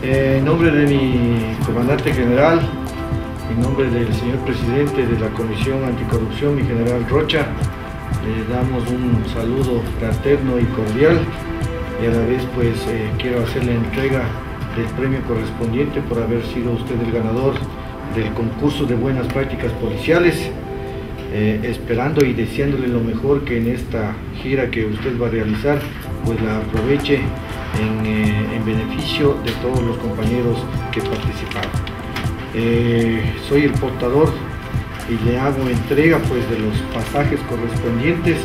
Eh, en nombre de mi comandante general, en nombre del señor presidente de la Comisión Anticorrupción, mi general Rocha, le damos un saludo fraterno y cordial y a la vez pues eh, quiero hacer la entrega del premio correspondiente por haber sido usted el ganador del concurso de buenas prácticas policiales, eh, esperando y deseándole lo mejor que en esta gira que usted va a realizar, pues la aproveche en, eh, en beneficio de todos los compañeros que participaron. soy el portador y le hago entrega pues de los pasajes correspondientes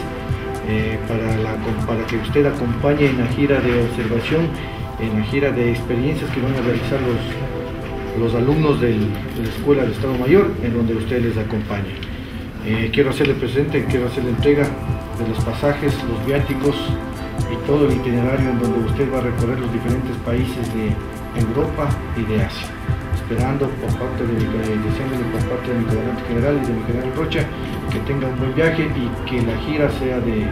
eh, para, que usted acompañe en la gira de observación, en la gira de experiencias que van a realizar los, los alumnos de la Escuela de Estado Mayor, en donde usted les acompañe. Eh, quiero hacerle presente, quiero hacerle entrega de los pasajes, los viáticos y todo el itinerario en donde usted va a recorrer los diferentes países de Europa y de Asia esperando por parte de mi, por parte de mi comandante general y de mi general Rocha que tenga un buen viaje y que la gira sea de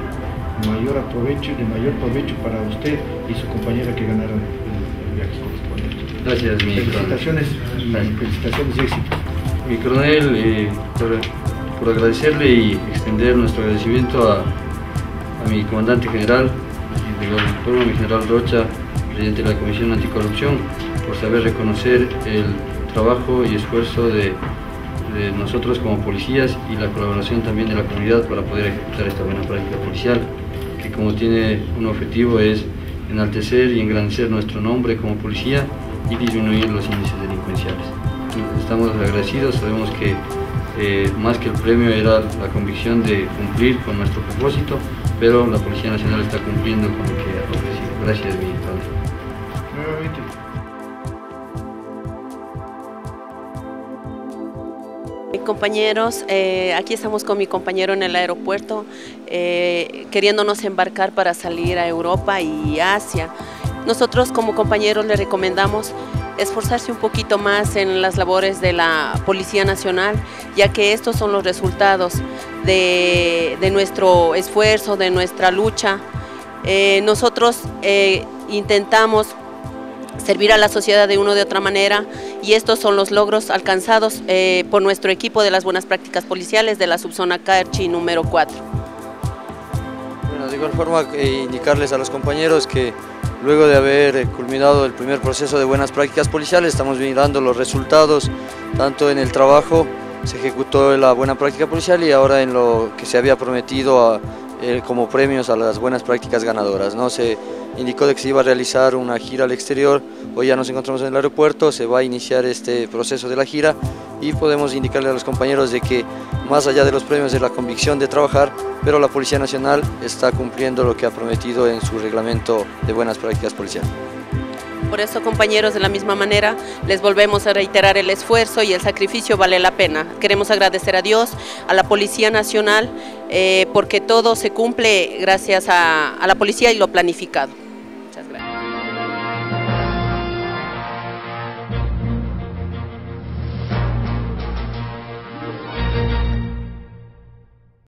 mayor aprovecho y de mayor provecho para usted y su compañera que ganaron el, viaje correspondiente. Gracias, mi Felicitaciones y felicitaciones y éxito. Mi coronel, eh, por, agradecerle y extender nuestro agradecimiento a, a mi comandante general, el mi general Rocha, presidente de la Comisión Anticorrupción, por saber reconocer el trabajo y esfuerzo de, nosotros como policías y la colaboración también de la comunidad para poder ejecutar esta buena práctica policial, que como tiene un objetivo es enaltecer y engrandecer nuestro nombre como policía y disminuir los índices delincuenciales. Estamos agradecidos, sabemos que eh, más que el premio era la convicción de cumplir con nuestro propósito, pero la Policía Nacional está cumpliendo con lo que ha ofrecido. Gracias, mi. Compañeros, eh, aquí estamos con mi compañero en el aeropuerto, eh, queriéndonos embarcar para salir a Europa y Asia. Nosotros como compañeros le recomendamos esforzarse un poquito más en las labores de la Policía Nacional, ya que estos son los resultados de, nuestro esfuerzo, de nuestra lucha. Eh, nosotros intentamos servir a la sociedad de una de otra manera y estos son los logros alcanzados eh, por nuestro equipo de las buenas prácticas policiales de la subzona Carchi número 4. Bueno, de igual forma eh, indicarles a los compañeros que luego de haber eh, culminado el primer proceso de buenas prácticas policiales estamos mirando los resultados tanto en el trabajo se ejecutó la buena práctica policial y ahora en lo que se había prometido como premios a las buenas prácticas ganadoras. ¿no? Se, indicó de que se iba a realizar una gira al exterior, hoy ya nos encontramos en el aeropuerto, se va a iniciar este proceso de la gira y podemos indicarle a los compañeros de que más allá de los premios de la convicción de trabajar, pero la Policía Nacional está cumpliendo lo que ha prometido en su reglamento de buenas prácticas policiales. Por eso, compañeros, de la misma manera, les volvemos a reiterar el esfuerzo y el sacrificio vale la pena. Queremos agradecer a Dios, a la Policía Nacional, eh, porque todo se cumple gracias a la policía y lo planificado.